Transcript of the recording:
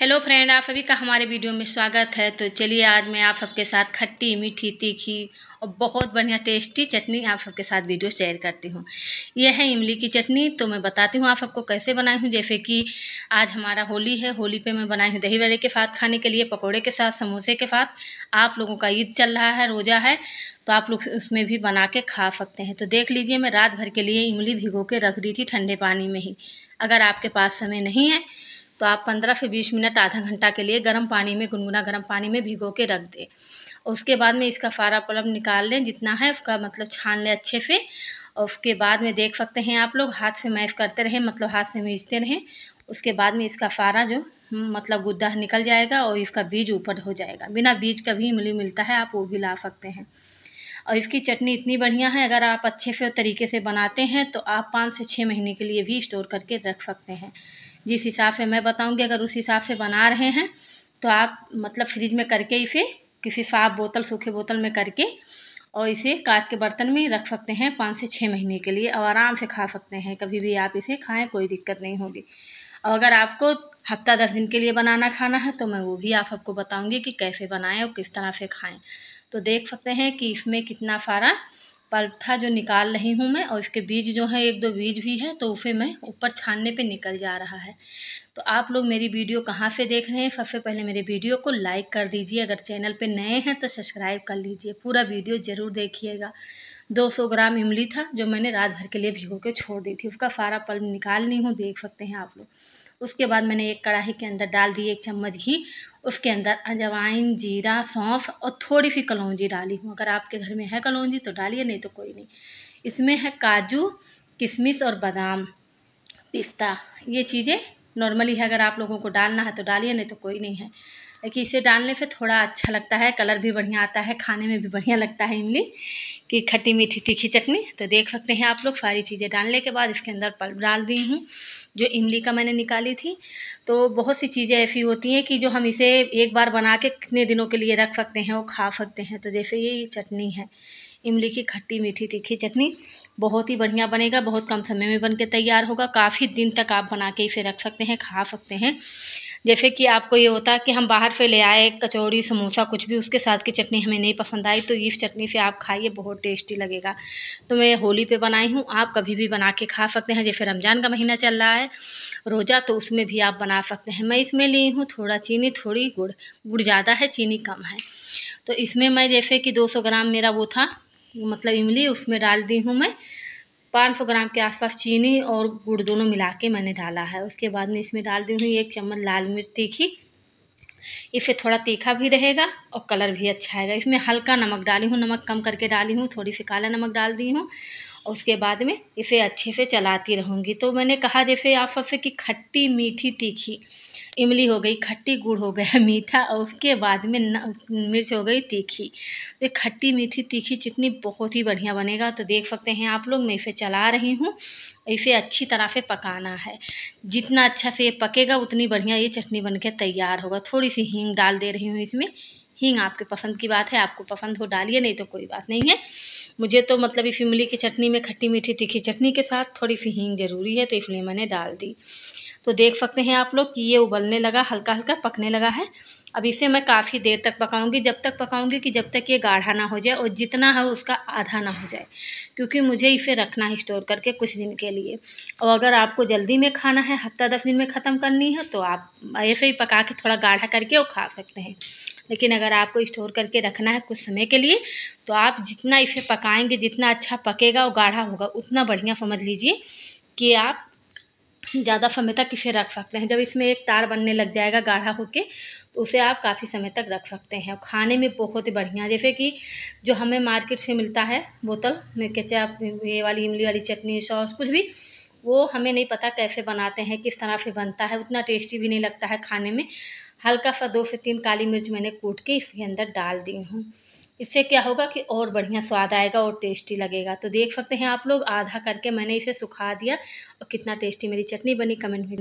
Hello friend, आप सभी का हमारे वीडियो में स्वागत है। तो चलिए, आज मैं आप सबके साथ खट्टी, मीठी, तीखी और बहुत बढ़िया टेस्टी चटनी आप सबके साथ वीडियो शेयर करती हूँ। यह है इमली की चटनी। तो मैं बताती हूँ आप सबको कैसे बनाई हूँ। जैसे कि आज हमारा होली है। होली पे मैं बनाई हूँ दही बड़े के साथ खाने के लिए, पकौड़े के साथ, समोसे के साथ। आप लोगों का ईद चल रहा है, रोज़ा है तो आप लोग उसमें भी बना के खा सकते हैं। तो देख लीजिए, मैं रात भर के लिए इमली भिगो के रख दी थी ठंडे पानी में ही। अगर आपके पास समय नहीं है तो आप पंद्रह से बीस मिनट आधा घंटा के लिए गर्म पानी में, गुनगुना गर्म पानी में भिगो के रख दें। उसके बाद में इसका फारा पलब निकाल लें, जितना है उसका मतलब छान लें अच्छे से। और उसके बाद में देख सकते हैं आप लोग, हाथ से मैश करते रहें मतलब हाथ से मीजते रहें। उसके बाद में इसका फारा जो मतलब गुद्दा निकल जाएगा और इसका बीज ऊपर हो जाएगा। बिना बीज का भी इमली मिलता है, आप वो भी ला सकते हैं। और इसकी चटनी इतनी बढ़िया है, अगर आप अच्छे से तरीके से बनाते हैं तो आप पाँच से छः महीने के लिए भी स्टोर करके रख सकते हैं। जिस हिसाब से मैं बताऊँगी, अगर उस हिसाब से बना रहे हैं तो आप मतलब फ्रिज में करके इसे किसी साफ़ बोतल, सूखे बोतल में करके और इसे कांच के बर्तन में रख सकते हैं पाँच से छः महीने के लिए और आराम से खा सकते हैं। कभी भी आप इसे खाएँ, कोई दिक्कत नहीं होगी। और अगर आपको हफ़्ता दस दिन के लिए बनाना खाना है तो मैं वो भी आप सबको बताऊँगी कि कैसे बनाएँ और किस तरह से खाएँ। तो देख सकते हैं कि इसमें कितना सारा था जो निकाल रही हूँ मैं और इसके बीज जो है, एक दो बीज भी है तो उसे मैं ऊपर छानने पे निकल जा रहा है। तो आप लोग मेरी वीडियो कहाँ से देख रहे हैं? सबसे पहले मेरे वीडियो को लाइक कर दीजिए। अगर चैनल पे नए हैं तो सब्सक्राइब कर लीजिए। पूरा वीडियो ज़रूर देखिएगा। 200 ग्राम इमली था, जो मैंने रात भर के लिए भिगो के छोड़ दी थी। उसका सारा पल्प निकाल ली हूँ, देख सकते हैं आप लोग। उसके बाद मैंने एक कढ़ाई के अंदर डाल दी, एक चम्मच घी, उसके अंदर अजवाइन, जीरा, सौंफ और थोड़ी सी कलौंजी डाली हूँ। अगर आपके घर में है कलौंजी तो डालिए, नहीं तो कोई नहीं। इसमें है काजू किशमिश और बादाम, पिस्ता। ये चीज़ें नॉर्मली है, अगर आप लोगों को डालना है तो डालिए, नहीं तो कोई नहीं है। लेकिन इसे डालने से थोड़ा अच्छा लगता है, कलर भी बढ़िया आता है, खाने में भी बढ़िया लगता है, इमली। की खट्टी मीठी तीखी चटनी तो देख सकते हैं आप लोग, सारी चीज़ें डालने के बाद इसके अंदर पल्प डाल दी हूँ, जो इमली का मैंने निकाली थी। तो बहुत सी चीज़ें ऐसी होती हैं कि जो हम इसे एक बार बना के कितने दिनों के लिए रख सकते हैं और खा सकते हैं। तो जैसे ये चटनी है, इमली की खट्टी मीठी तीखी चटनी, बहुत ही बढ़िया बनेगा, बहुत कम समय में बन के तैयार होगा, काफ़ी दिन तक आप बना के इसे रख सकते हैं, खा सकते हैं। जैसे कि आपको ये होता है कि हम बाहर से ले आए, कचौड़ी, समोसा, कुछ भी, उसके साथ की चटनी हमें नहीं पसंद आई तो इस चटनी से आप खाइए, बहुत टेस्टी लगेगा। तो मैं होली पे बनाई हूँ, आप कभी भी बना के खा सकते हैं, जैसे रमज़ान का महीना चल रहा है, रोज़ा तो उसमें भी आप बना सकते हैं। मैं इसमें ली हूँ थोड़ा चीनी, थोड़ी गुड़ गुड़ ज़्यादा है, चीनी कम है। तो इसमें मैं जैसे कि दो सौ ग्राम मेरा वो था मतलब इमली, उसमें डाल दी हूँ मैं पाँच सौ ग्राम के आसपास चीनी और गुड़ दोनों मिला के मैंने डाला है। उसके बाद में इसमें डाल दी हूँ एक चम्मच लाल मिर्च तीखी इसे थोड़ा तीखा भी रहेगा और कलर भी अच्छा आएगा। इसमें हल्का नमक डाली हूँ, नमक कम करके डाली हूँ, थोड़ी सी काला नमक डाल दी हूँ और उसके बाद में इसे अच्छे से चलाती रहूँगी। तो मैंने कहा जैसे आप सबसे कि खट्टी मीठी तीखी इमली हो गई, खट्टी गुड़ हो गया, मीठा और उसके बाद में मिर्च हो गई, तीखी। तो खट्टी मीठी तीखी चटनी बहुत ही बढ़िया बनेगा तो देख सकते हैं आप लोग, मैं इसे चला रही हूँ, इसे अच्छी तरह से पकाना है। जितना अच्छा से ये पकेगा, उतनी बढ़िया ये चटनी बन तैयार होगा। थोड़ी सी हींग डाल दे रही हूँ इसमें। हींग आपके पसंद की बात है, आपको पसंद हो, डालिए, नहीं तो कोई बात नहीं है। मुझे तो मतलब इस इमली की चटनी में खट्टी मीठी तीखी चटनी के साथ थोड़ी सी हींग ज़रूरी है तो इसलिए मैंने डाल दी। तो देख सकते हैं आप लोग कि ये उबलने लगा हल्का हल्का पकने लगा है। अब इसे मैं काफ़ी देर तक पकाऊँगी, जब तक पकाऊँगी कि जब तक ये गाढ़ा ना हो जाए और जितना है उसका आधा ना हो जाए, क्योंकि मुझे इसे रखना है स्टोर करके कुछ दिन के लिए। और अगर आपको जल्दी में खाना है, हफ़्ता दस दिन में ख़त्म करनी है तो आप ऐसे ही पका के थोड़ा गाढ़ा करके वो खा सकते हैं। लेकिन अगर आपको स्टोर करके रखना है कुछ समय के लिए तो आप जितना इसे पकाएँगे, जितना अच्छा पकेगा और गाढ़ा होगा, उतना बढ़िया समझ लीजिए कि आप ज़्यादा समय तक इसे रख सकते हैं। जब इसमें एक तार बनने लग जाएगा गाढ़ा होके तो उसे आप काफ़ी समय तक रख सकते हैं। खाने में बहुत ही बढ़िया, जैसे कि जो हमें मार्केट से मिलता है बोतल, में केचप, ये वाली इमली वाली चटनी, सॉस, कुछ भी, वो हमें नहीं पता कैसे बनाते हैं, किस तरह से बनता है, उतना टेस्टी भी नहीं लगता है खाने में। हल्का सा दो से तीन काली मिर्च मैंने कूट के इसके अंदर डाल दी हूँ। इससे क्या होगा कि और बढ़िया स्वाद आएगा और टेस्टी लगेगा। तो देख सकते हैं आप लोग, आधा करके मैंने इसे सुखा दिया और कितना टेस्टी मेरी चटनी बनी, कमेंट में